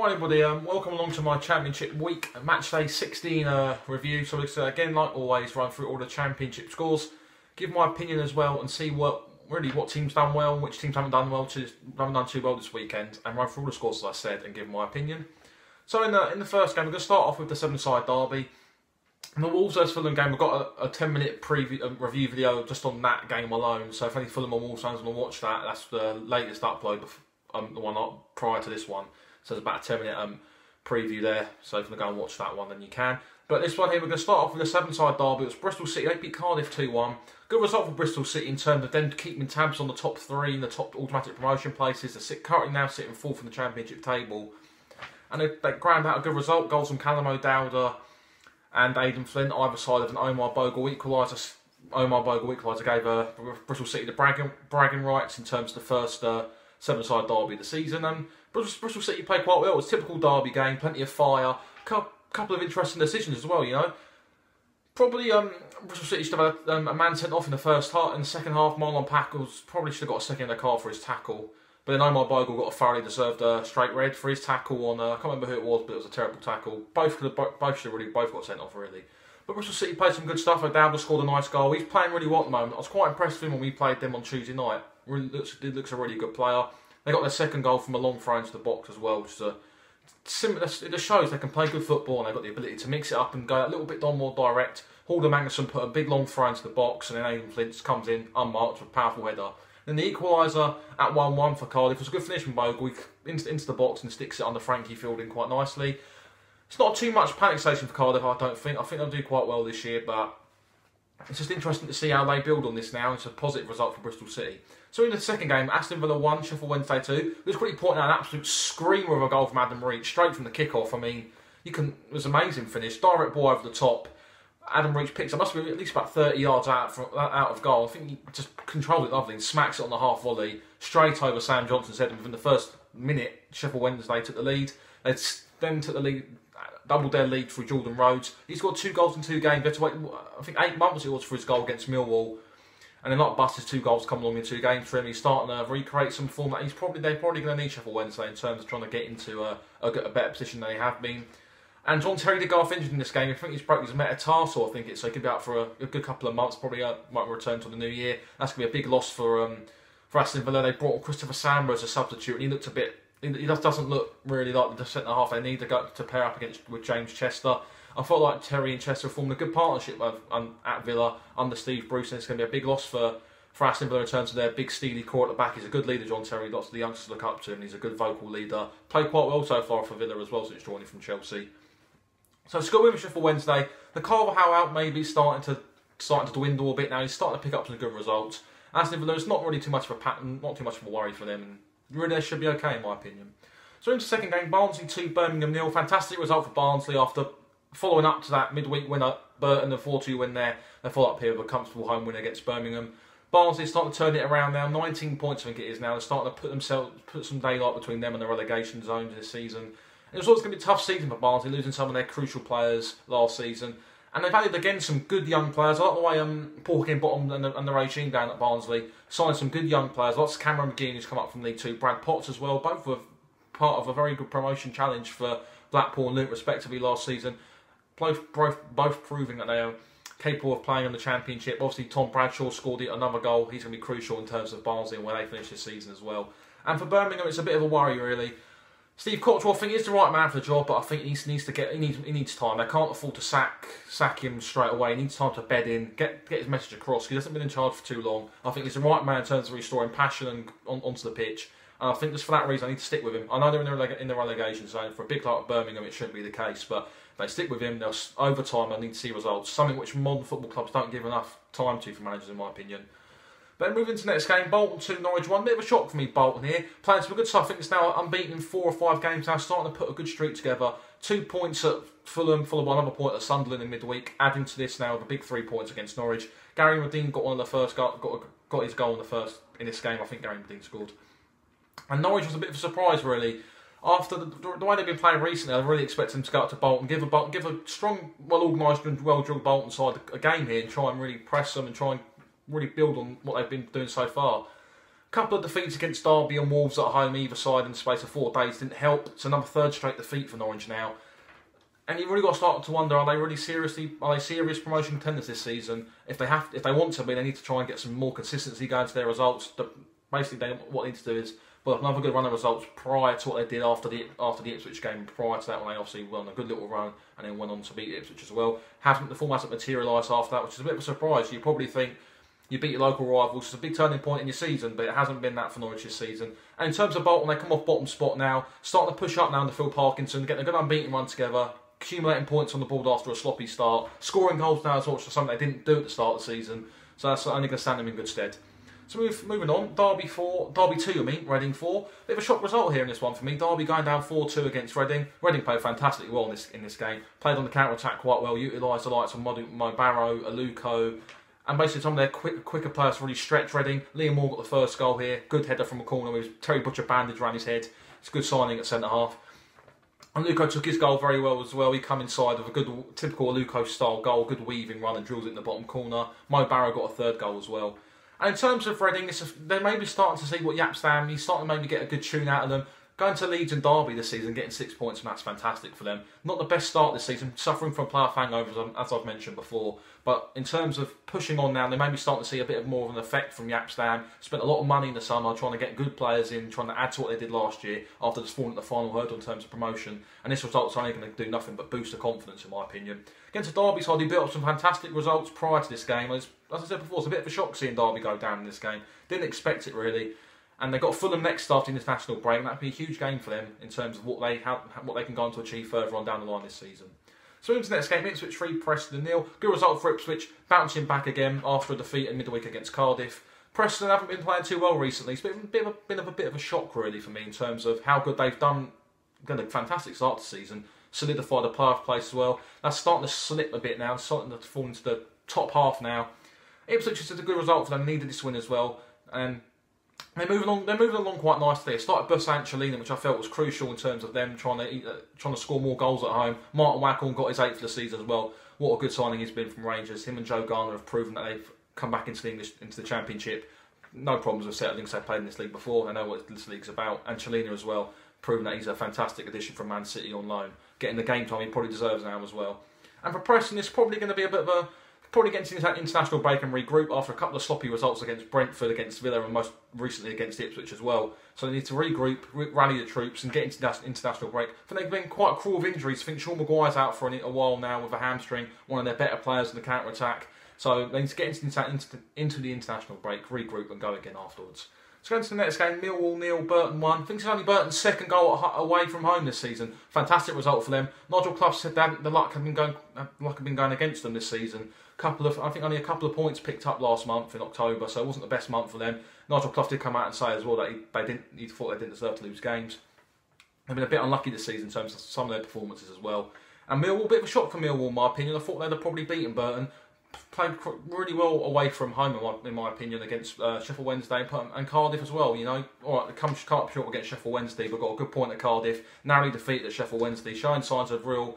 Right, everybody, um, welcome along to my Championship Week Match Day 16 uh, review. So, again, like always, run through all the Championship scores, give my opinion as well, and see what really what teams done well, which teams haven't done well, to, haven't done too well this weekend, and run through all the scores as I said, and give my opinion. So, in the in the first game, we're going to start off with the Severnside derby. The Wolves versus Fulham game, we've got a, a 10 minute preview uh, review video just on that game alone. So, if any Fulham or Wolves fans want to watch that, that's the latest upload, um, the one up prior to this one. So there's about a 10 minute um, preview there. So if you want to go and watch that one, then you can. But this one here, we're going to start off with a Severnside derby. It's Bristol City. They beat Cardiff 2-1. Good result for Bristol City in terms of them keeping tabs on the top three in the top automatic promotion places. They're currently now sitting fourth in the championship table. And they, they ground out a good result. Goals from Callum O'Dowda and Aden Flint, either side of an Omar Bogle equaliser. Omar Bogle equaliser gave uh, Bristol City the bragging, bragging rights in terms of the first uh, Severnside derby the season. And Bristol, City played quite well. It was a typical derby game, plenty of fire, couple of interesting decisions as well. You know, probably um, Bristol City should have had um, a man sent off in the first half. In the second half, Marlon Packles probably should have got a second in the car for his tackle. But then Omar Bogle got a thoroughly deserved uh, straight red for his tackle on. Uh, I can't remember who it was, but it was a terrible tackle. Both could have, both should have really both got sent off really. But Bristol City played some good stuff. O'Dowda scored a nice goal. He's playing really well at the moment. I was quite impressed with him when we played them on Tuesday night. Looks, looks a really good player. They got their second goal from a long throw into the box as well, which is a similar. It just shows they can play good football and they've got the ability to mix it up and go a little bit more direct. Hörður Magnússon put a big long throw into the box, and then Aden Flint comes in unmarked with a powerful header. Then the equaliser at 1 1 for Cardiff was a good finish from Bogle into, into the box and sticks it under Frankie Fielding quite nicely. It's not too much panic station for Cardiff, I don't think. I think they'll do quite well this year, but it's just interesting to see how they build on this now. It's a positive result for Bristol City. So in the second game, Aston Villa 1, Sheffield Wednesday 2. It was quickly pointing out an absolute screamer of a goal from Adam Reach, straight from the kickoff. I mean, you can it was amazing finish. Direct ball over the top. Adam Reach picks it, must be at least about 30 yards out, from, out of goal. I think he just controlled it lovely and smacks it on the half volley, straight over Sam Johnstone's head. And within the first minute, Sheffield Wednesday took the lead. They then took the lead, doubled their lead through Jordan Rhodes. He's got two goals in two games. Better wait, I think eight months it was for his goal against Millwall and then not bust his two goals come along in two games for him. He's starting to recreate some form that he's probably they're probably going to need Sheffield Wednesday in terms of trying to get into a, a, a, better position than they have been. And John Terry did go off injured in this game. I think he's broke his metatarsal. I think it's so he could be out for a, a good couple of months. Probably uh, might return to the new year. That's going to be a big loss for um, for Aston Villa. They brought Christopher Sambro as a substitute, and he looked a bit. He just doesn't look really like the centre half they need to go to pair up against with James Chester. I felt like Terry and Chester formed a good partnership um, at Villa under Steve Bruce, and it's going to be a big loss for for Aston Villa in terms of their big steely core at the back. He's a good leader, John Terry. Lots of the youngsters look up to him. He's a good vocal leader. Played quite well so far for Villa as well since joining from Chelsea. So Scott Wimmershire for Wednesday. The Carvalhal out maybe starting to starting to dwindle a bit now. He's starting to pick up some good results. Aston Villa, it's not really too much of a pattern, not too much of a worry for them. And should be okay in my opinion. So into second game, Barnsley 2, Birmingham nil. Fantastic result for Barnsley after following up to that midweek winner, Burton, the 4-2 win there. They follow up here with a comfortable home win against Birmingham. Barnsley starting to turn it around now. 19 points, I think it is now. They're starting to put themselves, put some daylight between them and the relegation zones this season. And it's always going to be a tough season for Barnsley, losing some of their crucial players last season. And they've added again some good young players. I like the way um, Paul Heckingbottom and the, and the regime down at Barnsley signed some good young players. Lots of Cameron McGeehan who's come up from League Two, Brad Potts as well. Both were part of a very good promotion challenge for Blackpool and Luton respectively last season. Both, both, both proving that they are capable of playing in the Championship. Obviously, Tom Bradshaw scored another goal. He's going to be crucial in terms of Barnsley and where they finish this season as well. And for Birmingham, it's a bit of a worry, really. Steve Cotterill, I think, is the right man for the job, but I think he needs, needs to get he needs he needs time. They can't afford to sack sack him straight away. He needs time to bed in, get get his message across. He hasn't been in charge for too long. I think he's the right man in terms of restoring passion and on, onto the pitch. And I think just for that reason, I need to stick with him. I know they're in the, in the relegation zone. For a big club like Birmingham, it shouldn't be the case, but if they stick with him. They'll over time. I need to see results. Something which modern football clubs don't give enough time to for managers, in my opinion. But moving to the next game, Bolton 2, Norwich 1. Bit of a shock for me, Bolton here. Playing some good stuff. I think it's now unbeaten in four or five games now, starting to put a good streak together. Two points at Fulham, Fulham one another point at Sunderland in midweek. Adding to this now a big three points against Norwich. Gary Madine got one of the first, got, got, his goal in the first in this game. I think Gary Madine scored. And Norwich was a bit of a surprise, really after the, the, way they've been playing recently, I really expect them to go up to Bolton, give a give a strong, well organised and well drilled Bolton side a game here, and try and really press them and try and really build on what they've been doing so far. A couple of defeats against Derby and Wolves at home, either side in the space of four days, didn't help. It's another third straight defeat for Norwich now. And you've really got to start to wonder: Are they really seriously? Are they serious promotion contenders this season? If they have, if they want to be, they need to try and get some more consistency going to their results. Basically, they, what they need to do is well, another good run of results prior to what they did after the after the Ipswich game. Prior to that, when they obviously won a good little run and then went on to beat Ipswich as well. Hasn't the form hasn't materialised after that, which is a bit of a surprise. You probably think you beat your local rivals. It's a big turning point in your season, but it hasn't been that for Norwich this season. And in terms of Bolton, they come off bottom spot now, starting to push up now under Phil Parkinson, getting a good unbeaten run together, accumulating points on the board after a sloppy start, scoring goals now as well, which something they didn't do at the start of the season. So that's only going to stand them in good stead. So move, moving on, Derby 4, Derby 2 I mean, Reading 4. Bit of a shock result here in this one for me. Derby going down 4-2 against Reading. Reading played fantastically well in this in this game. Played on the counter-attack quite well, utilised the likes of Mo Barrow, Aluko, and basically some of their quick, quicker players really stretched Reading. Liam Moore got the first goal here. Good header from a corner with Terry Butcher bandage around his head. It's a good signing at centre half. And Luco took his goal very well as well. He come inside with a good, typical Luco style goal, good weaving run and drills it in the bottom corner. Mo Barrow got a third goal as well. And in terms of Reading, they're maybe starting to see what Jaap Stam, he's starting to maybe get a good tune out of them. Going to Leeds and Derby this season, getting six points, and that's fantastic for them. Not the best start this season, suffering from playoff hangovers, um, as I've mentioned before. But in terms of pushing on now, they may be starting to see a bit of more of an effect from Jaap Stam. Spent a lot of money in the summer trying to get good players in, trying to add to what they did last year after just falling at the final hurdle in terms of promotion. And this result's only going to do nothing but boost the confidence, in my opinion. Against the Derby side, he built up some fantastic results prior to this game. As I said before, it's a bit of a shock seeing Derby go down in this game. Didn't expect it really and they've got Fulham next after the international break. That'd be a huge game for them in terms of what they have, what they can go on to achieve further on down the line this season. So into the next game, Ipswich 3, Preston nil. Good result for Ipswich, bouncing back again after a defeat in midweek against Cardiff. Preston haven't been playing too well recently. It's been a bit of a, of a, bit of a shock really for me in terms of how good they've done. Done a fantastic start to the season, solidified a playoff place as well. That's starting to slip a bit now, starting to fall into the top half now. Ipswich is a good result for them. Needed this win as well, and they're moving along. They're moving along quite nicely. They started Bersant Celina, which I felt was crucial in terms of them trying to uh, trying to score more goals at home. Martin Waghorn got his eighth of the season as well. What a good signing he's been from Rangers. Him and Joe Garner have proven that they've come back into the English into the Championship. No problems with settling because they've played in this league before. They know what this league's about. Angelina as well, proven that he's a fantastic addition from Man City on loan. Getting the game time he probably deserves now as well. And for Preston, it's probably going to be a bit of a Probably against international break and regroup after a couple of sloppy results against Brentford, against Villa, and most recently against Ipswich as well. So they need to regroup, rally the troops, and get into that international break. Think they've been quite cruel of injuries. I think Sean Maguire's out for a while now with a hamstring, one of their better players in the counter attack. So they need to get into, into, into the international break, regroup, and go again afterwards. Let's go into the next game. Millwall nil, Burton one. I think it's only Burton's second goal away from home this season. Fantastic result for them. Nigel Clough said that the luck had been going, uh, luck had been going against them this season couple of, I think only a couple of points picked up last month in October, so it wasn't the best month for them. Nigel Clough did come out and say as well that he, they didn't, he thought they didn't deserve to lose games. They've been a bit unlucky this season in terms of some of their performances as well. And Millwall, a bit of a shock for Millwall, in my opinion. I thought they'd have probably beaten Burton. Played really well away from home, in my, in my opinion, against uh, Sheffield Wednesday and Cardiff as well. You know, all right, come up short against Sheffield Wednesday, but got a good point at Cardiff. Narrowly defeated at Sheffield Wednesday, showing signs of real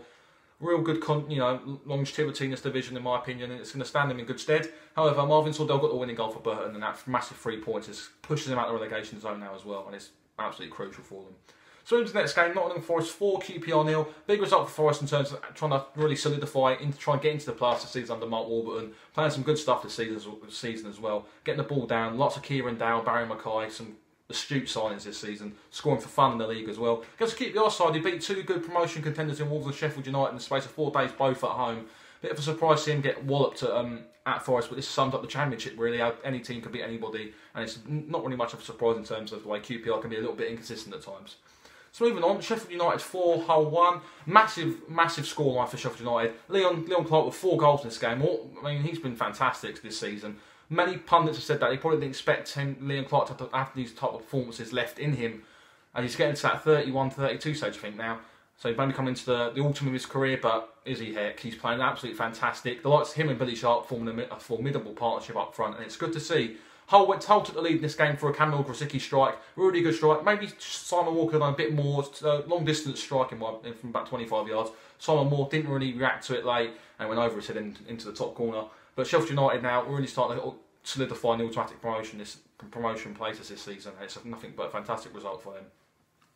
real good, con- you know, longevity in this division, in my opinion, and it's going to stand them in good stead. However, Marvin Sordell got the winning goal for Burton, and that massive three points is pushes them out of the relegation zone now as well, and it's absolutely crucial for them. So into the next game, Nottingham Forest 4, QPR nil. Big result for Forest in terms of trying to really solidify, into, try and get into the playoffs this season under Mark Warburton. Playing some good stuff this season, season as well. Getting the ball down, lots of Kieran Dowell, Barry McKay, some astute signings this season, scoring for fun in the league as well. Against QPR side, he beat two good promotion contenders in Wolves and Sheffield United in the space of four days, both at home. Bit of a surprise to see him get walloped at, um, at Forest, but this sums up the championship really. Any team can beat anybody, and it's not really much of a surprise in terms of the way QPR can be a little bit inconsistent at times. So moving on, Sheffield United 4, Hull 1. Massive, massive scoreline for Sheffield United. Leon Leon Clarke with four goals in this game. I mean, he's been fantastic this season. Many pundits have said that they probably didn't expect him, Leon Clarke to have these type of performances left in him. And he's getting to that 31, 32 stage, I think, now. So he's only coming into the, the autumn of his career, but is he heck? He's playing absolutely fantastic. The likes of him and Billy Sharp forming a, a formidable partnership up front, and it's good to see. Hull went Hull took the lead in this game for a Kamil Grosicki strike, really good strike. Maybe Simon Walker done a bit more uh, long distance striking from about 25 yards. Simon Moore didn't really react to it late and went over his head in, into the top corner. But Sheffield United now really starting to solidifying the automatic promotion this promotion places this season. It's nothing but a fantastic result for them.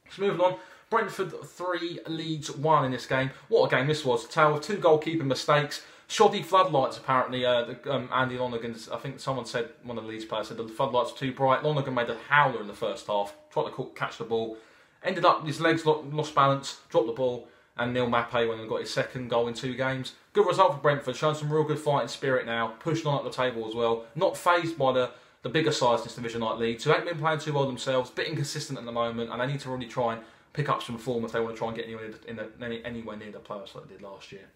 So moving on, Brentford three, Leeds one in this game. What a game this was! Tale of two goalkeeping mistakes. Shoddy floodlights, apparently. Uh, the, um, Andy Lonergan, I think someone said, one of the Leeds players said the floodlights were too bright. Lonergan made a howler in the first half, tried to catch the ball, ended up his legs lost balance, dropped the ball, and Neal Maupay went and got his second goal in two games. Good result for Brentford, showing some real good fighting spirit now, pushing on up the table as well. Not phased by the, the bigger sides in this division like Leeds, who haven't been playing too well themselves, bit inconsistent at the moment, and they need to really try and pick up some form if they want to try and get anywhere, in the, anywhere near the playoffs like they did last year.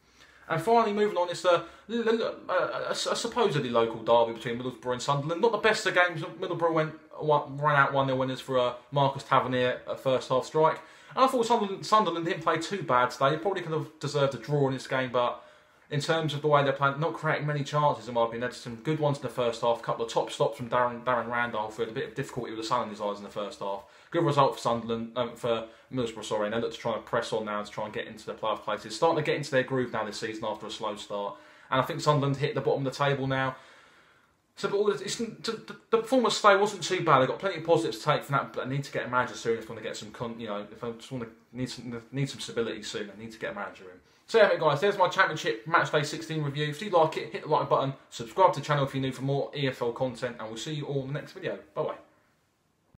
And finally, moving on, it's a, a, a, a, supposedly local derby between Middlesbrough and Sunderland. Not the best of games. Middlesbrough went ran out 1 0 winners for a Marcus Tavernier a first half strike. And I thought Sunderland, Sunderland didn't play too bad today. They probably could have deserved a draw in this game, but in terms of the way they're playing, not creating many chances in my opinion. There's some good ones in the first half. A couple of top stops from Darren, Darren Randolph who had a bit of difficulty with the sun in his eyes in the first half. Good result for Sunderland, um, for Middlesbrough, sorry, and they look to try and press on now to try and get into the playoff places. Starting to get into their groove now this season after a slow start. And I think Sunderland hit the bottom of the table now. So, but it's, the, the performance today wasn't too bad. They've got plenty of positives to take from that, but I need to get a manager soon if I want to get some, you know, if I just want to need some, need some stability soon. I need to get a manager in. So yeah, guys, there's my Championship Matchday 16 review. If you like it, hit the like button, subscribe to the channel if you're new for more EFL content, and we'll see you all in the next video. Bye bye.